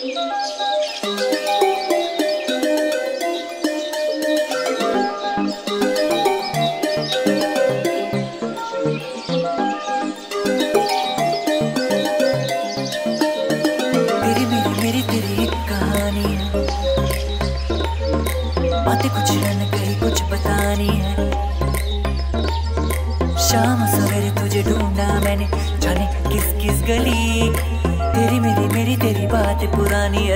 बातें कुछ रन गई कुछ बतानी शाम सवेरे तुझे ढूंढा मैंने, जाने किस किस गली। तेरी मेरी मेरी तेरी बात पुरानी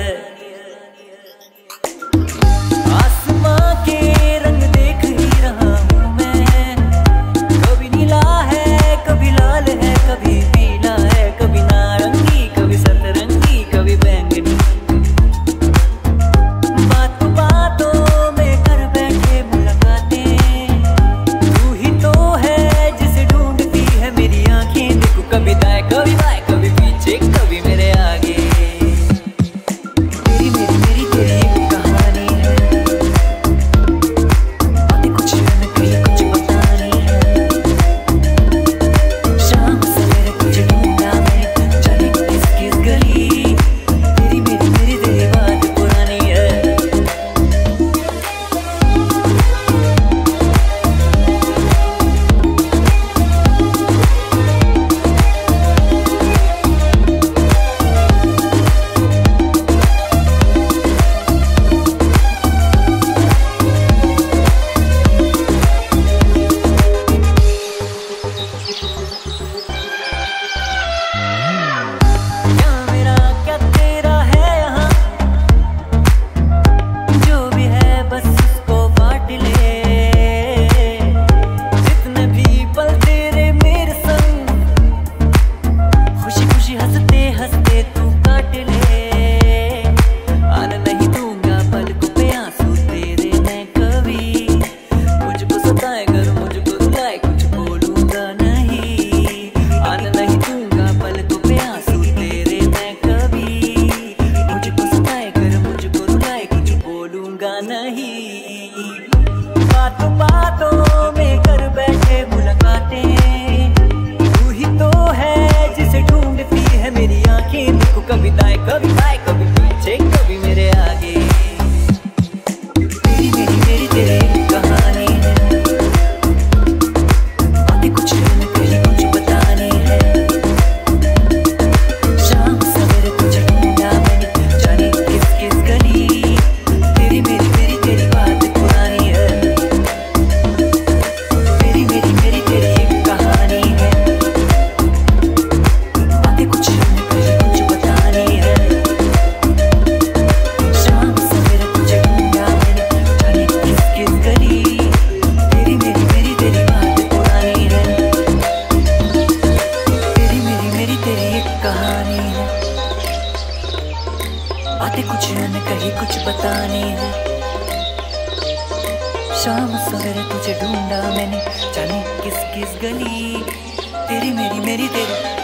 नहीं। बातों बातों में कर बैठे मुलाकातें। है। बातें कुछ न कही कुछ बतानी है। शाम सवेरे तुझे ढूंढा मैंने। जाने किस किस गली, तेरी मेरी मेरी तेरी।